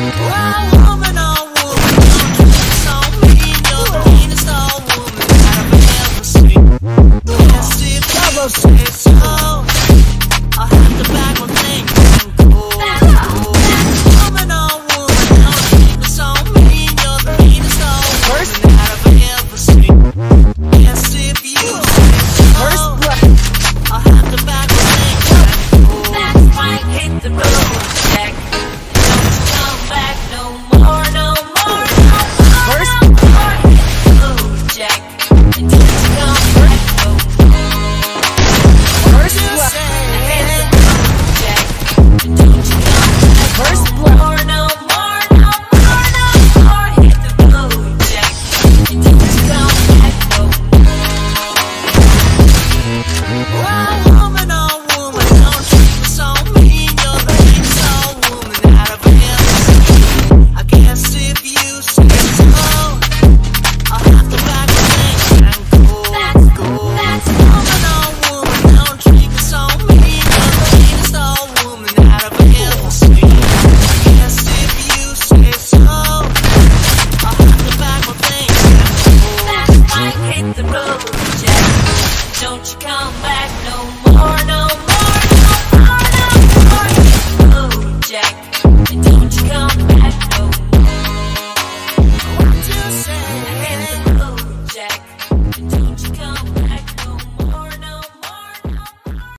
Wow, woman, you come back?